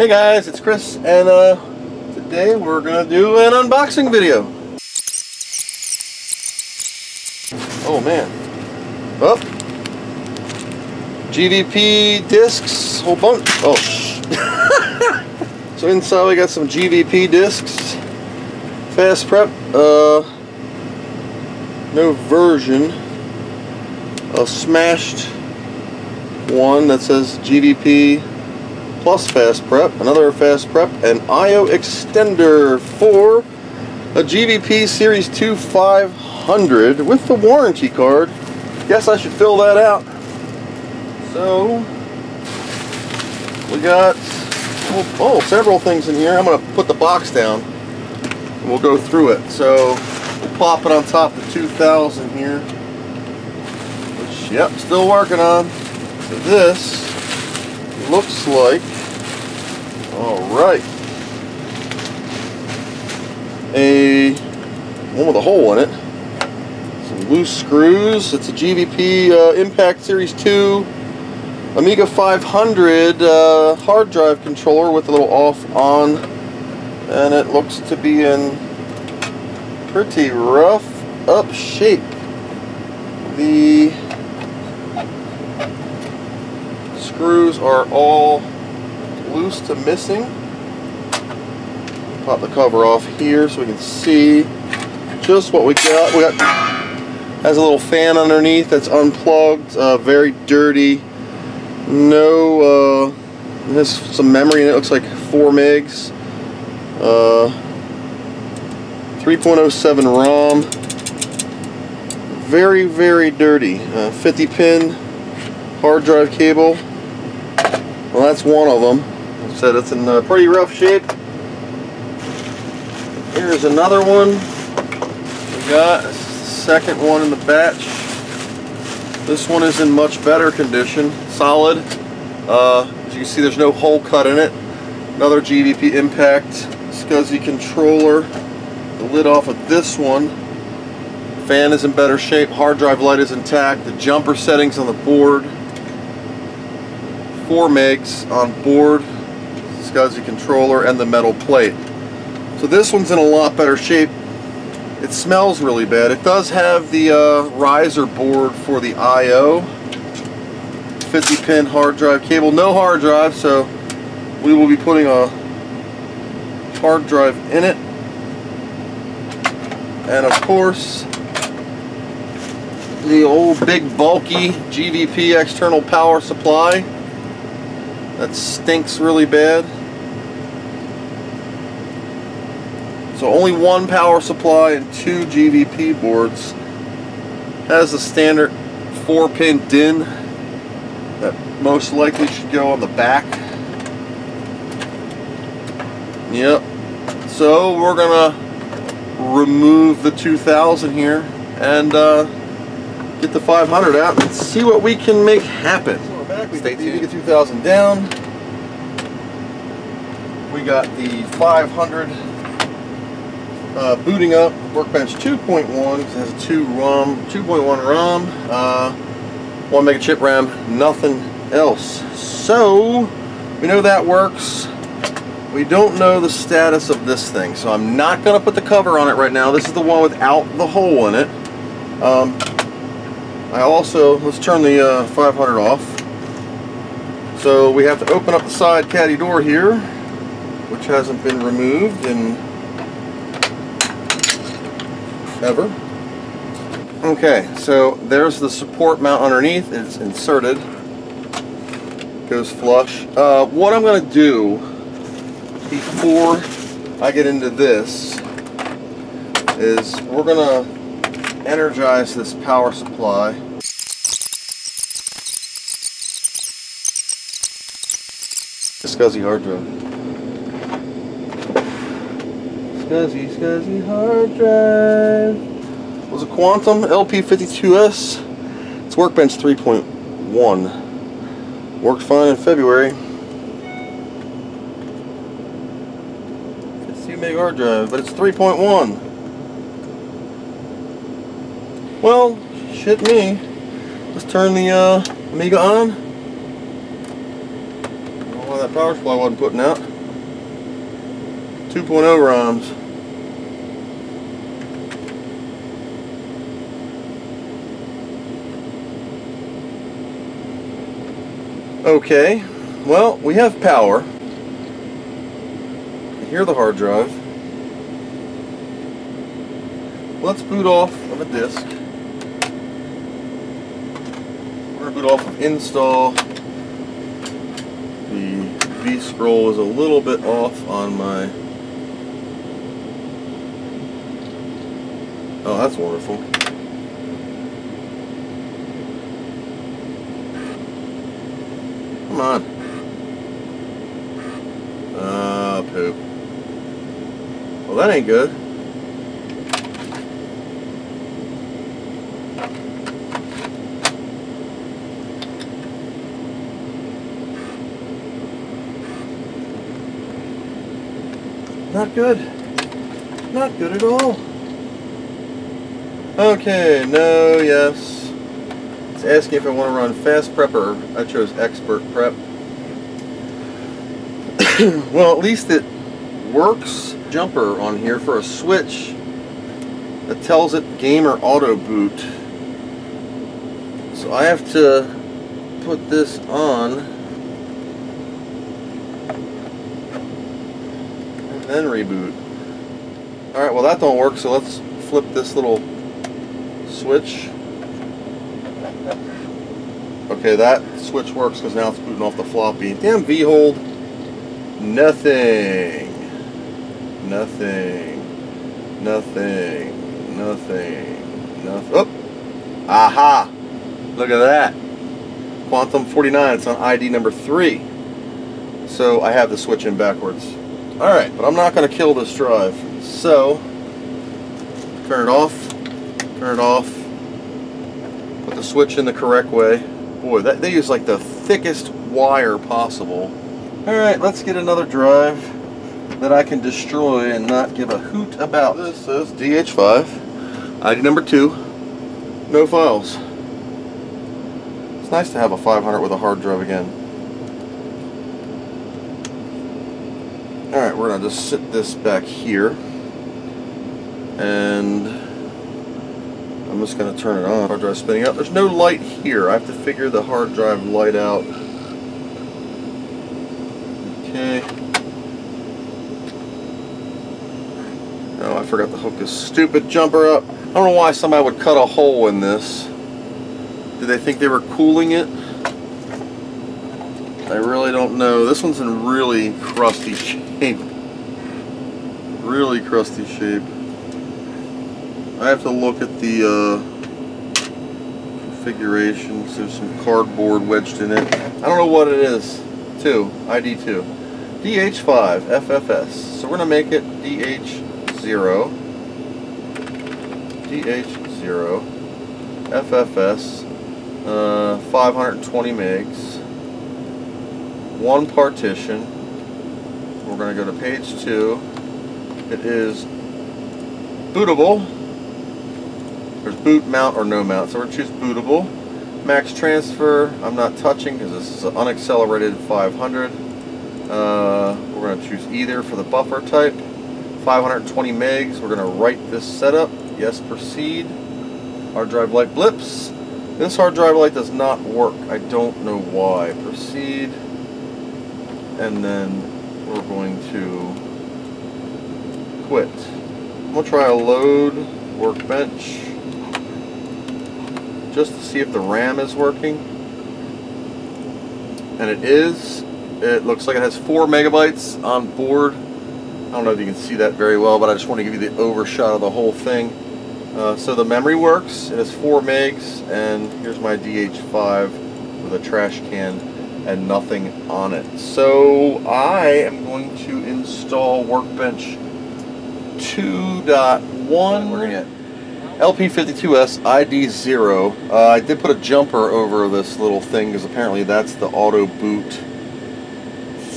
Hey guys, it's Chris, and uh, today we're gonna do an unboxing video. Oh man. Oh. GVP discs, whole bunch. Oh. so inside we got some GVP discs. Fast prep. Uh, no version. A smashed one that says GVP plus fast prep, another fast prep, and IO extender for a GVP Series 2 500 with the warranty card. Guess I should fill that out. So, we got, oh, oh several things in here. I'm going to put the box down and we'll go through it. So, we'll pop it on top of 2000 here. Which, yep, still working on. So this looks like all right. A one with a hole in it. Some loose screws. It's a GVP uh, Impact Series 2 Amiga 500 uh, hard drive controller with a little off on and it looks to be in pretty rough up shape. The screws are all loose to missing. Pop the cover off here so we can see just what we got. We got has a little fan underneath that's unplugged, uh, very dirty. No, uh, has some memory in it. Looks like four megs. Uh, 3.07 ROM. Very, very dirty. Uh, 50 pin hard drive cable. Well, that's one of them. Said it's in uh, pretty rough shape. Here's another one. We got second one in the batch. This one is in much better condition, solid. Uh, as you can see, there's no hole cut in it. Another GVP Impact SCSI controller. The lid off of this one. Fan is in better shape. Hard drive light is intact. The jumper settings on the board 4 megs on board, SCSI controller, and the metal plate. So this one's in a lot better shape. It smells really bad. It does have the uh, riser board for the I.O. 50 pin hard drive cable. No hard drive, so we will be putting a hard drive in it. And of course, the old big bulky GVP external power supply that stinks really bad. So only one power supply and two GVP boards. Has the standard four pin DIN that most likely should go on the back. Yep. So we're gonna remove the 2000 here and uh, get the 500 out and see what we can make happen back. We Stay tuned. Amiga 2000 down. We got the 500 uh, booting up. Workbench 2.1 it has a 2 ROM, 2.1 ROM, uh, 1 mega chip RAM, nothing else. So we know that works. We don't know the status of this thing, so I'm not going to put the cover on it right now. This is the one without the hole in it. Um, I also, let's turn the uh, 500 off. So we have to open up the side caddy door here, which hasn't been removed in ever. Okay, so there's the support mount underneath. It's inserted. Goes flush. Uh, what I'm going to do before I get into this is we're going to energize this power supply This SCSI hard drive. SCSI, SCSI hard drive. Was a Quantum LP52S. It's Workbench 3.1. Worked fine in February. 52 meg hard drive, but it's 3.1. Well, shit me. Let's turn the uh, Amiga on Why that power supply wasn't putting out. 2.0 ROMs. Okay, well, we have power. Hear the hard drive. Let's boot off of a disk. We're going to boot off of install. The V scroll is a little bit off on my. Oh, that's wonderful. Come on. Ah, poop. Well, that ain't good. Not good. Not good at all. Okay, no, yes. It's asking if I want to run fast prep or I chose expert prep. well, at least it works jumper on here for a switch that tells it gamer auto boot. So I have to put this on and then reboot. Alright, well that don't work, so let's flip this little switch. Okay, that switch works because now it's booting off the floppy. Damn V-hold. Nothing. Nothing. Nothing. Nothing. Nothing. Oh! Aha! Look at that. Quantum 49. It's on ID number 3. So I have the switch in backwards. Alright, but I'm not going to kill this drive. So, turn it off. Turn it off. Put the switch in the correct way. Boy, that, they use like the thickest wire possible. Alright, let's get another drive that I can destroy and not give a hoot about. This is DH5, ID number 2, no files. It's nice to have a 500 with a hard drive again. Alright, we're going to just sit this back here. And I'm just going to turn it on. Hard drive spinning up. There's no light here. I have to figure the hard drive light out. Okay. Oh, I forgot to hook this stupid jumper up. I don't know why somebody would cut a hole in this. Did they think they were cooling it? I really don't know. This one's in really crusty shape. Really crusty shape. I have to look at the uh, configurations. There's some cardboard wedged in it. I don't know what it is. 2, ID2. DH5, FFS. So we're going to make it DH0. DH0. FFS. Uh, 520 megs. One partition. We're going to go to page 2. It is bootable there's boot, mount, or no mount. So we're going to choose bootable. Max transfer, I'm not touching because this is an unaccelerated 500. Uh, we're going to choose either for the buffer type. 520 megs, we're going to write this setup. Yes, proceed. Hard drive light blips. This hard drive light does not work. I don't know why. Proceed. And then we're going to quit. I'm going to try a load workbench just to see if the RAM is working. And it is. It looks like it has 4 megabytes on board. I don't know if you can see that very well, but I just want to give you the overshot of the whole thing. Uh, so the memory works. It has 4 megs, and here's my DH5 with a trash can and nothing on it. So I am going to install Workbench 2.1. We're going to LP52S ID0. Uh, I did put a jumper over this little thing because apparently that's the auto boot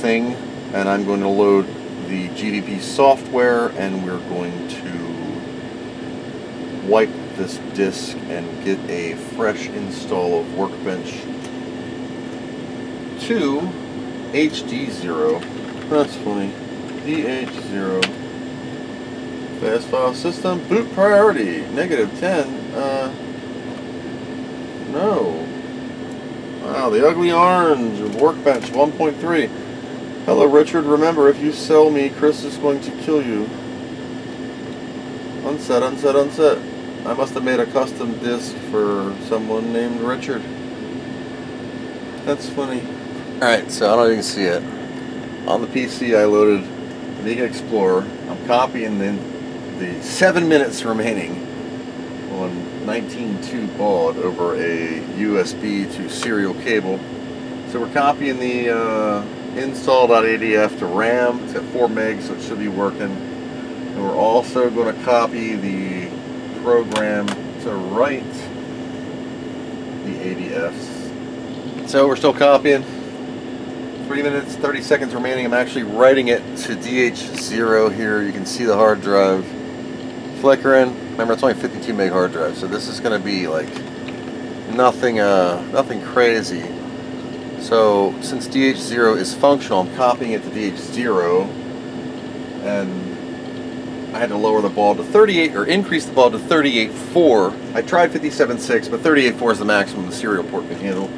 thing. And I'm going to load the GVP software and we're going to wipe this disk and get a fresh install of Workbench 2 HD0. That's funny. DH0. Fast file system. Boot priority. Negative 10. Uh, no. Wow, the ugly orange. of Workbench 1.3. Hello, Richard. Remember, if you sell me, Chris is going to kill you. Unset, unset, unset. I must have made a custom disc for someone named Richard. That's funny. Alright, so I don't even see it. On the PC I loaded Amiga Explorer. I'm copying the, the 7 minutes remaining on 19.2 baud over a USB to serial cable. So we're copying the uh, install.adf to RAM. It's at 4 megs, so it should be working. And we're also going to copy the program to write the ADFs. So we're still copying. Three minutes, 30 seconds remaining. I'm actually writing it to DH0 here. You can see the hard drive flickering. Remember, it's only 52 meg hard drive, so this is going to be like nothing, uh, nothing crazy. So since DH0 is functional, I'm copying it to DH0, and I had to lower the baud to 38 or increase the baud to 38.4. I tried 57.6, but 38.4 is the maximum the serial port can handle.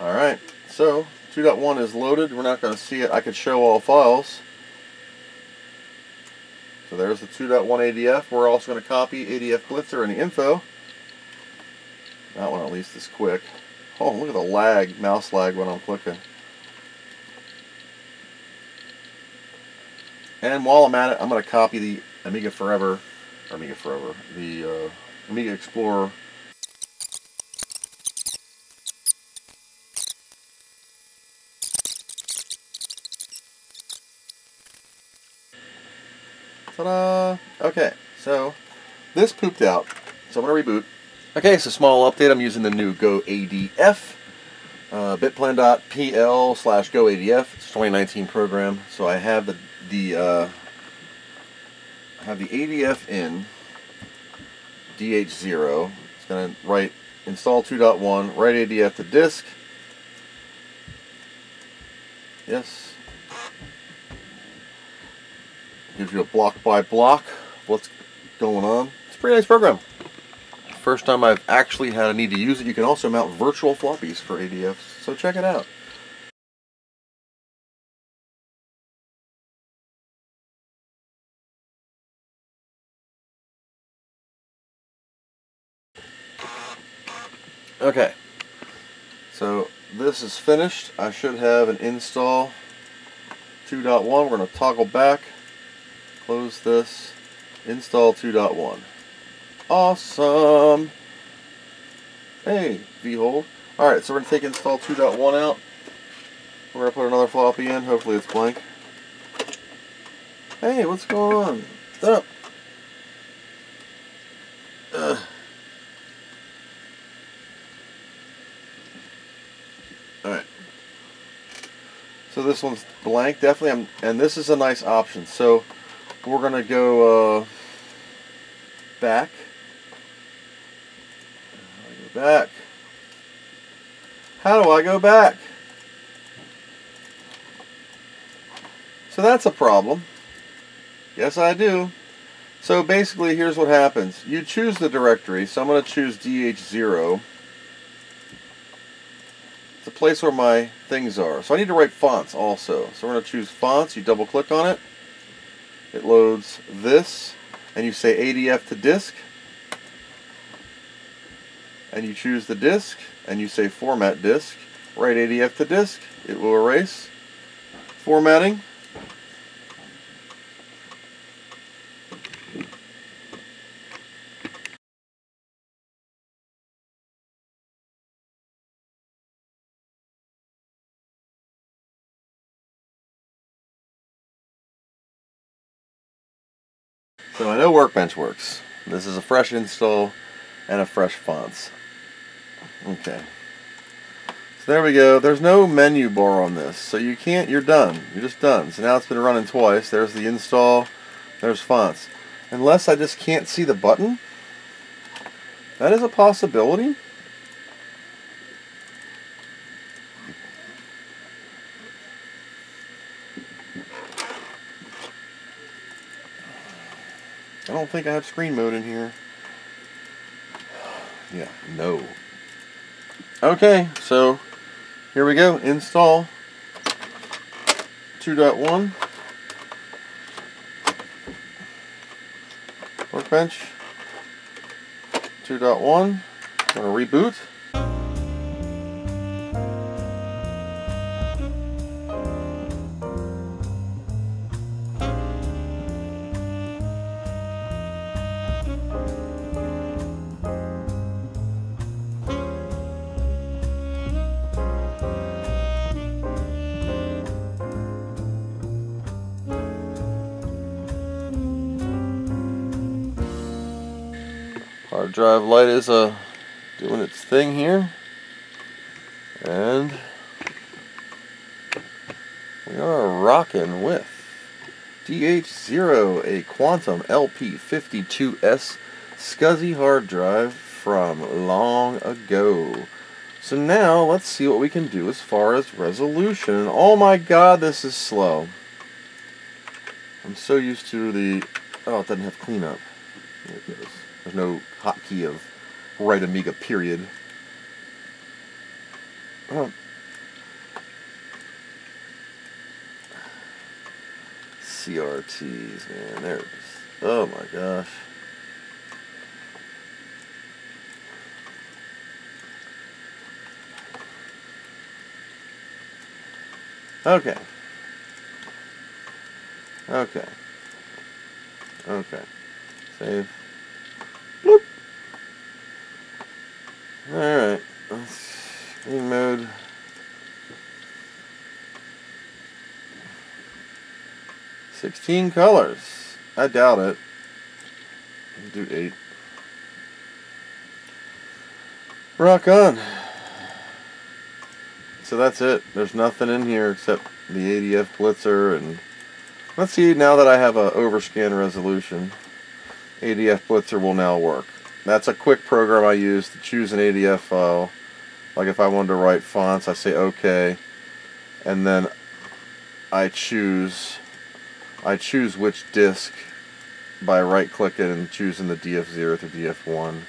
Alright, so 2.1 is loaded. We're not going to see it. I could show all files. So there's the 2.1 ADF. We're also going to copy ADF Blitzer and the info. That one at least is quick. Oh, look at the lag, mouse lag when I'm clicking. And while I'm at it, I'm going to copy the Amiga Forever, or Amiga Forever, the uh, Amiga Explorer Ta-da! Okay, so this pooped out, so I'm going to reboot. Okay, so small update. I'm using the new Go ADF, uh, bitplan.pl slash Go ADF. It's 2019 program. So I have the the uh, I have the ADF in DH0. It's going to write install 2.1, write ADF to disk. Yes. Gives you a block by block what's going on. It's a pretty nice program first time I've actually had a need to use it. You can also mount virtual floppies for ADFs, so check it out. Okay, so this is finished. I should have an install 2.1. We're going to toggle back, close this, install 2.1. Awesome. Hey, V-hold. Alright, so we're going to take install 2.1 out. We're going to put another floppy in. Hopefully it's blank. Hey, what's going on? Stop. Ugh. Alright. So this one's blank, definitely. I'm, and this is a nice option. So we're going to go uh, back back? How do I go back? So that's a problem. Yes, I do. So basically, here's what happens. You choose the directory. So I'm going to choose DH0. It's a place where my things are. So I need to write fonts also. So we're going to choose fonts. You double click on it. It loads this. And you say ADF to disk and you choose the disk and you say format disk, write ADF to disk, it will erase. Formatting. So I know Workbench works. This is a fresh install and a fresh fonts. Okay. So there we go. There's no menu bar on this. So you can't, you're done. You're just done. So now it's been running twice. There's the install. There's fonts. Unless I just can't see the button. That is a possibility. Don't think I have screen mode in here. Yeah, no. Okay, so here we go. Install 2.1 workbench 2.1. Gonna reboot. Hard drive light is uh, doing its thing here. And we are rocking with DH0, a Quantum LP52S SCSI hard drive from long ago. So now let's see what we can do as far as resolution. Oh my god, this is slow. I'm so used to the... Oh, it doesn't have cleanup. There's no hotkey of right Amiga period. Oh. CRTs, man, there's, oh my gosh. Okay. Okay. Okay. Save. Alright. Screen mode. Sixteen colors. I doubt it. do eight. Rock on. So that's it. There's nothing in here except the ADF Blitzer and let's see now that I have a overscan resolution. ADF Blitzer will now work. That's a quick program I use to choose an ADF file. Like if I wanted to write fonts, I say OK, and then I choose I choose which disk by right-clicking and choosing the DF0 to DF1.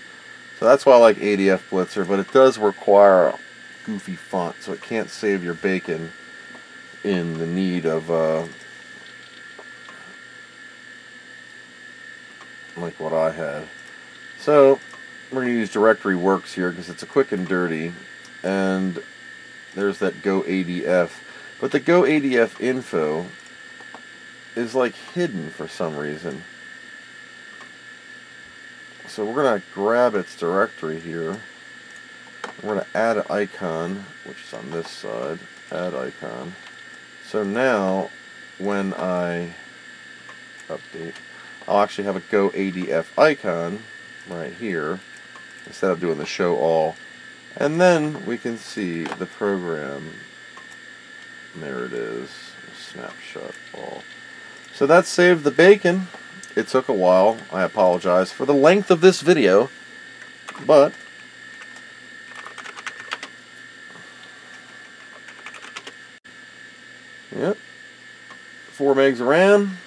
So that's why I like ADF Blitzer, but it does require a goofy font, so it can't save your bacon in the need of uh, like what I had. So we're going to use directory works here because it's a quick and dirty and there's that go ADF but the go ADF info is like hidden for some reason. So we're going to grab its directory here. We're going to add an icon which is on this side add icon. So now when I update I'll actually have a Go ADF icon right here instead of doing the show all. And then we can see the program. There it is. Snapshot all. So that saved the bacon. It took a while. I apologize for the length of this video. But Yep. 4 megs of RAM.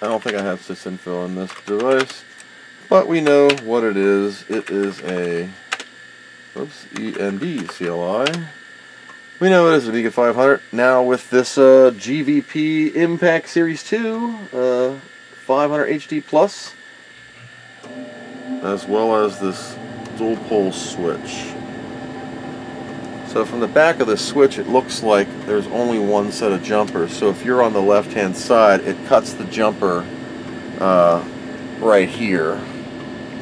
I don't think I have sysinfo on this device, but we know what it is. It is a oops, END CLI. We know it is a Amiga 500. Now with this uh, GVP Impact Series 2 uh, 500 HD Plus, as well as this dual pole switch. So from the back of the switch it looks like there's only one set of jumpers. So if you're on the left hand side it cuts the jumper uh, right here.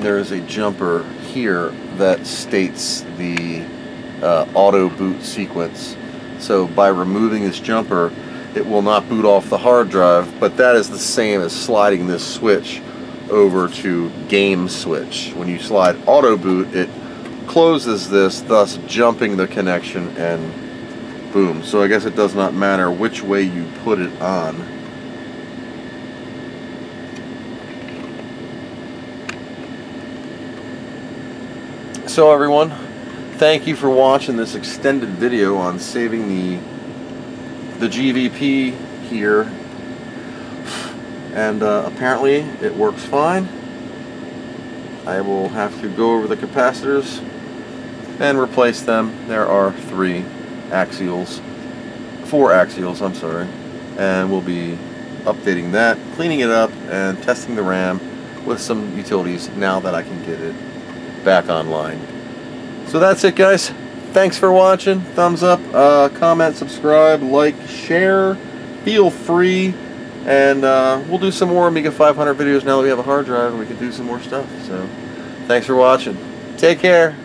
There is a jumper here that states the uh, auto boot sequence. So by removing this jumper it will not boot off the hard drive but that is the same as sliding this switch over to game switch. When you slide auto boot it closes this, thus jumping the connection and boom. So I guess it does not matter which way you put it on. So everyone, thank you for watching this extended video on saving the the GVP here. and uh, apparently it works fine. I will have to go over the capacitors and replace them. There are three axials, four axials, I'm sorry, and we'll be updating that, cleaning it up, and testing the RAM with some utilities now that I can get it back online. So that's it guys. Thanks for watching. Thumbs up, uh, comment, subscribe, like, share. Feel free. And uh, we'll do some more Amiga 500 videos now that we have a hard drive and we can do some more stuff. So thanks for watching. Take care.